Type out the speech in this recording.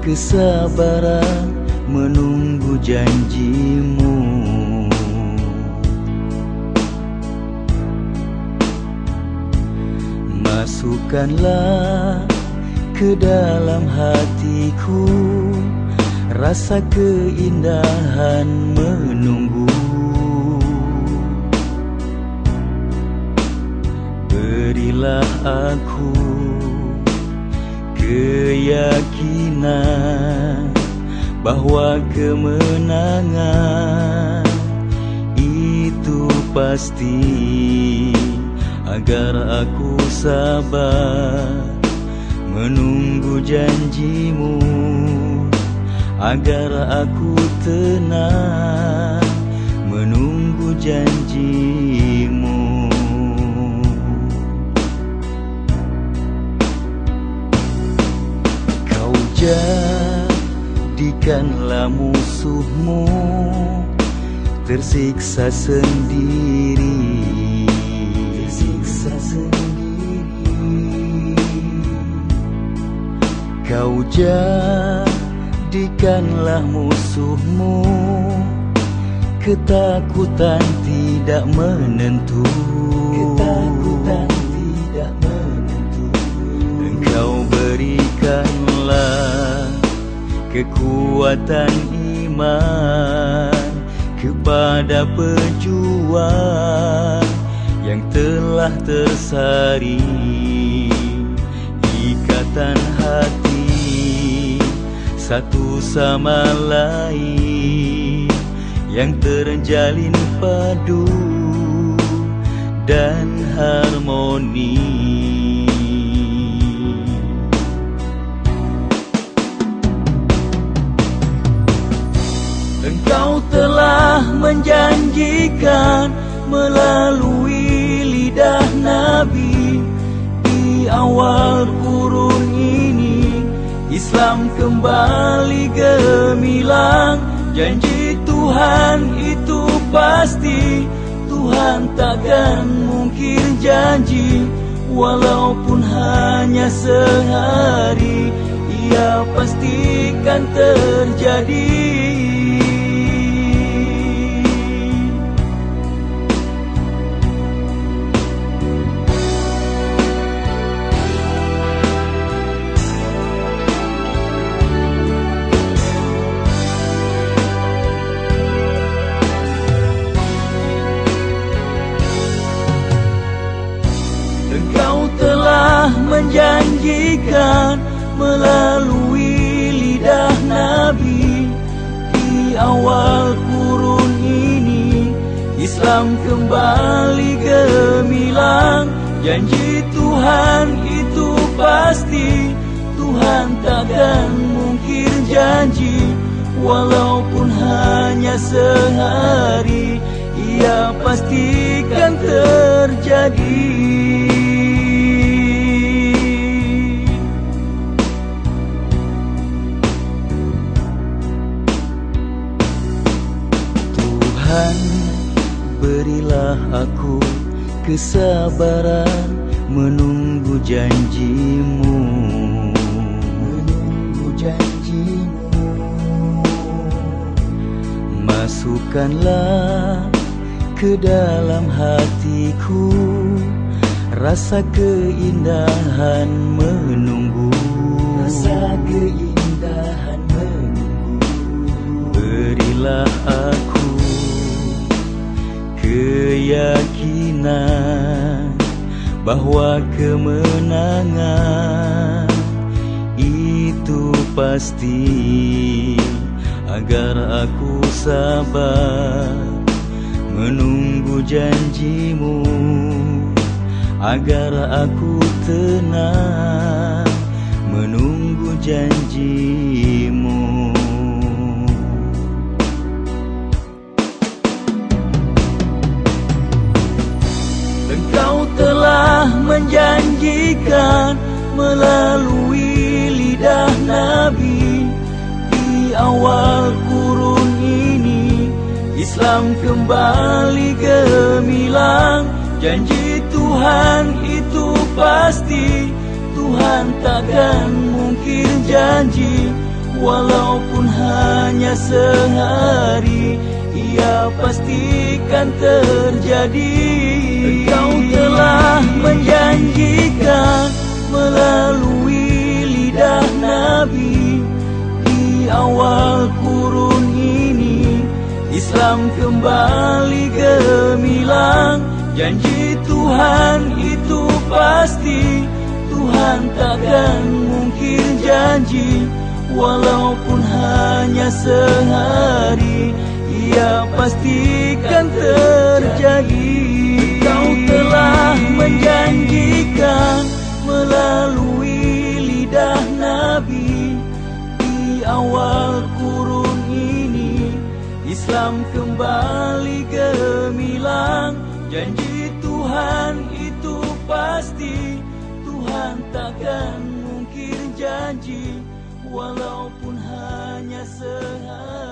kesabaran menunggu janjimu. Masukkanlah ke dalam hatiku Rasa keindahan menunggu. Berilah aku keyakinan Bahawa kemenangan itu pasti Agar aku sabar menunggu janjimu Agar aku tenang menunggu janjimu jadikanlah musuhmu. Tersiksa sendiri. Tersiksa sendiri. Kau jadikanlah musuhmu. Ketakutan tidak menentu kekuatan iman kepada pejuang yang telah tersari ikatan hati satu sama lain yang terjalin padu dan harmoni. Engkau telah menjanjikan melalui lidah Nabi di awal kurun ini. Islam kembali gemilang. Janji Tuhan itu pasti. Tuhan takkan mungkin janji. Walaupun hanya sehari ia pastikan terjadi menjanjikan melalui lidah Nabi. Di awal kurun ini Islam kembali gemilang. Janji Tuhan itu pasti Tuhan takkan mungkin janji. Walaupun hanya sehari ia pastikan terjadi kesabaran menunggu janjimu. Menunggu janjimu. Masukkanlah ke dalam hatiku. Rasa keindahan menunggu. Rasa keindahan menunggu. Berilah aku keyakinan Bahawa kemenangan itu pasti Agar aku sabar menunggu janjimu Agar aku tenang menunggu janjimu melalui lidah Nabi di awal kurun ini. Islam kembali gemilang janji Tuhan itu pasti. Tuhan takkan mungkin janji Walaupun hanya sehari Ia pastikan terjadi. Engkau telah menjanjikan Melalui lidah Nabi. Di awal kurun ini Islam kembali gemilang. Janji Tuhan itu pasti. Tuhan takkan mungkin janji. Walaupun hanya sehari Ia pastikan terjadi. Kau telah menjanjikan Nabi Di awal kurun ini. Islam kembali gemilang. Janji Tuhan itu pasti. Tuhan takkan mungkin janji. Walaupun hanya sehari